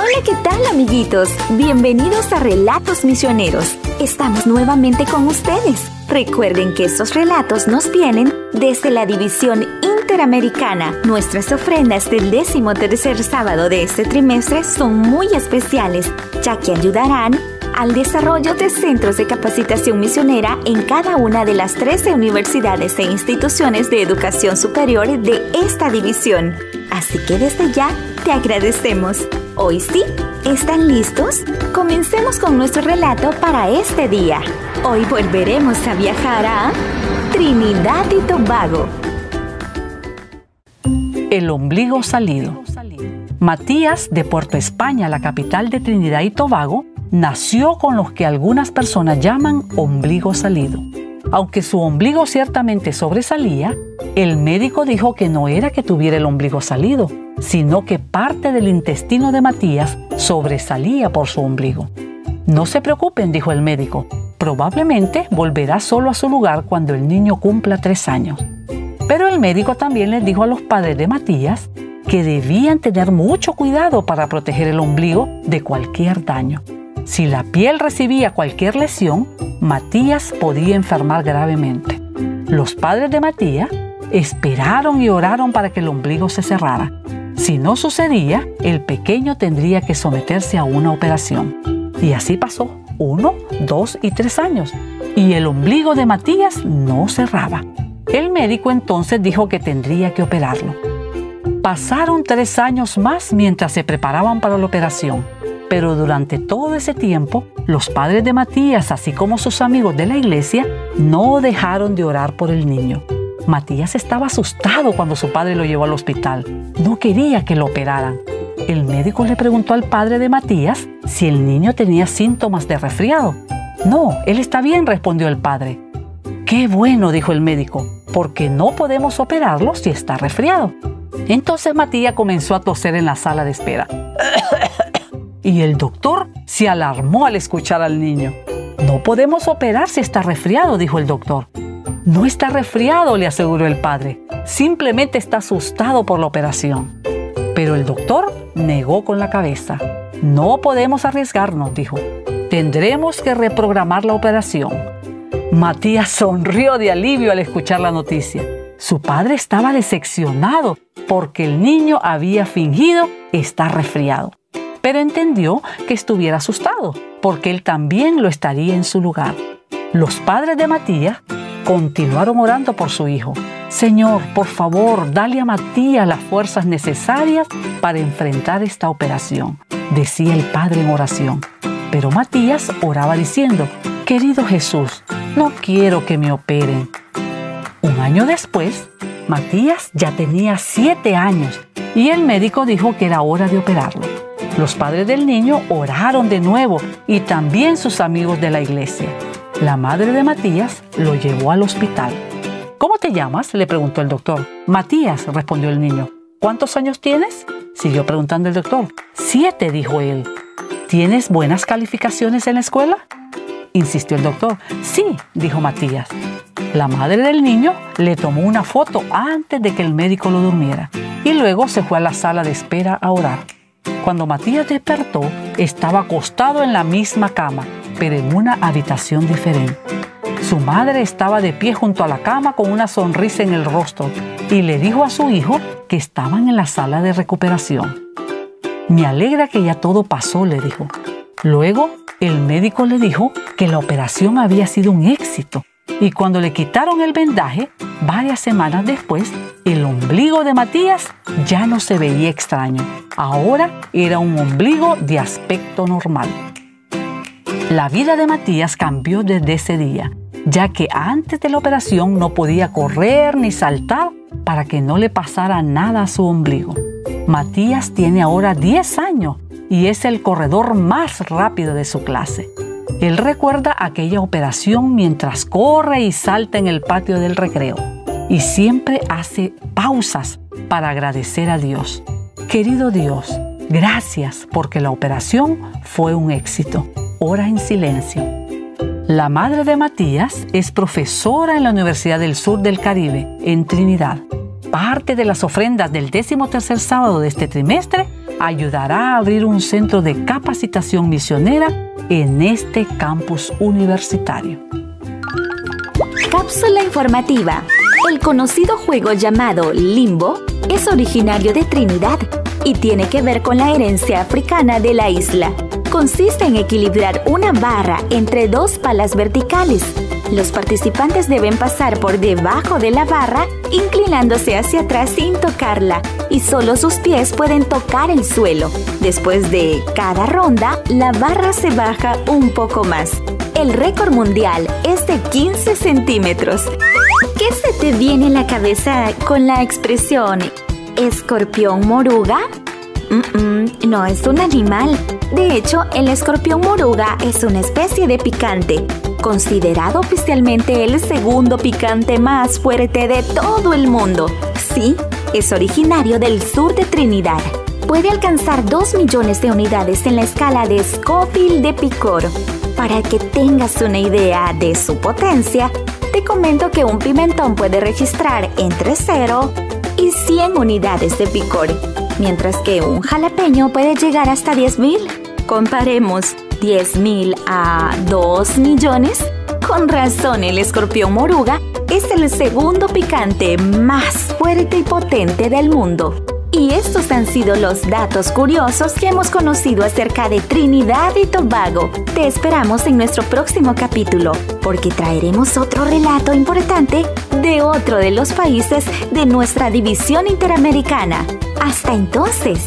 Hola, ¿qué tal amiguitos? Bienvenidos a Relatos Misioneros. Estamos nuevamente con ustedes. Recuerden que estos relatos nos vienen desde la División Interamericana. Nuestras ofrendas del décimo tercer sábado de este trimestre son muy especiales, ya que ayudarán al desarrollo de centros de capacitación misionera en cada una de las 13 universidades e instituciones de educación superior de esta división. Así que desde ya te agradecemos. Hoy sí, ¿están listos? Comencemos con nuestro relato para este día. Hoy volveremos a viajar a Trinidad y Tobago. El ombligo salido. Matías, de Puerto España, la capital de Trinidad y Tobago, nació con los que algunas personas llaman ombligo salido. Aunque su ombligo ciertamente sobresalía, el médico dijo que no era que tuviera el ombligo salido, sino que parte del intestino de Matías sobresalía por su ombligo. No se preocupen, dijo el médico, probablemente volverá solo a su lugar cuando el niño cumpla tres años. Pero el médico también les dijo a los padres de Matías que debían tener mucho cuidado para proteger el ombligo de cualquier daño. Si la piel recibía cualquier lesión, Matías podía enfermar gravemente. Los padres de Matías esperaron y oraron para que el ombligo se cerrara. Si no sucedía, el pequeño tendría que someterse a una operación. Y así pasó, uno, dos y tres años. Y el ombligo de Matías no cerraba. El médico entonces dijo que tendría que operarlo. Pasaron tres años más mientras se preparaban para la operación pero durante todo ese tiempo, los padres de Matías, así como sus amigos de la iglesia, no dejaron de orar por el niño. Matías estaba asustado cuando su padre lo llevó al hospital. No quería que lo operaran. El médico le preguntó al padre de Matías si el niño tenía síntomas de resfriado. No, él está bien, respondió el padre. Qué bueno, dijo el médico, porque no podemos operarlo si está resfriado. Entonces Matías comenzó a toser en la sala de espera. Y el doctor se alarmó al escuchar al niño. No podemos operar si está resfriado, dijo el doctor. No está resfriado, le aseguró el padre. Simplemente está asustado por la operación. Pero el doctor negó con la cabeza. No podemos arriesgarnos, dijo. Tendremos que reprogramar la operación. Matías sonrió de alivio al escuchar la noticia. Su padre estaba decepcionado porque el niño había fingido estar resfriado pero entendió que estuviera asustado, porque él también lo estaría en su lugar. Los padres de Matías continuaron orando por su hijo. Señor, por favor, dale a Matías las fuerzas necesarias para enfrentar esta operación, decía el padre en oración. Pero Matías oraba diciendo, querido Jesús, no quiero que me operen. Un año después, Matías ya tenía siete años y el médico dijo que era hora de operarlo. Los padres del niño oraron de nuevo y también sus amigos de la iglesia. La madre de Matías lo llevó al hospital. ¿Cómo te llamas? le preguntó el doctor. Matías, respondió el niño. ¿Cuántos años tienes? siguió preguntando el doctor. Siete, dijo él. ¿Tienes buenas calificaciones en la escuela? insistió el doctor. Sí, dijo Matías. La madre del niño le tomó una foto antes de que el médico lo durmiera y luego se fue a la sala de espera a orar. Cuando Matías despertó, estaba acostado en la misma cama, pero en una habitación diferente. Su madre estaba de pie junto a la cama con una sonrisa en el rostro y le dijo a su hijo que estaban en la sala de recuperación. Me alegra que ya todo pasó, le dijo. Luego, el médico le dijo que la operación había sido un éxito y cuando le quitaron el vendaje, varias semanas después, el ombligo de Matías ya no se veía extraño. Ahora era un ombligo de aspecto normal. La vida de Matías cambió desde ese día, ya que antes de la operación no podía correr ni saltar para que no le pasara nada a su ombligo. Matías tiene ahora 10 años y es el corredor más rápido de su clase. Él recuerda aquella operación mientras corre y salta en el patio del recreo y siempre hace pausas para agradecer a Dios. Querido Dios, gracias porque la operación fue un éxito. Ora en silencio. La madre de Matías es profesora en la Universidad del Sur del Caribe, en Trinidad. Parte de las ofrendas del décimo tercer sábado de este trimestre ayudará a abrir un centro de capacitación misionera en este campus universitario. Cápsula informativa. El conocido juego llamado Limbo es originario de Trinidad y tiene que ver con la herencia africana de la isla. Consiste en equilibrar una barra entre dos palas verticales. Los participantes deben pasar por debajo de la barra inclinándose hacia atrás sin tocarla y solo sus pies pueden tocar el suelo. Después de cada ronda, la barra se baja un poco más. El récord mundial es de 15 centímetros. ¿Qué se te viene a la cabeza con la expresión escorpión moruga? no es un animal. De hecho, el escorpión moruga es una especie de picante, considerado oficialmente el segundo picante más fuerte de todo el mundo. Sí, es originario del sur de Trinidad. Puede alcanzar 2 millones de unidades en la escala de Scoville de picor. Para que tengas una idea de su potencia, te comento que un pimentón puede registrar entre 0 y 100 unidades de picor mientras que un jalapeño puede llegar hasta 10.000. Comparemos 10.000 a 2 millones. Con razón, el escorpión moruga es el segundo picante más fuerte y potente del mundo. Y estos han sido los datos curiosos que hemos conocido acerca de Trinidad y Tobago. Te esperamos en nuestro próximo capítulo, porque traeremos otro relato importante de otro de los países de nuestra división interamericana. Hasta entonces.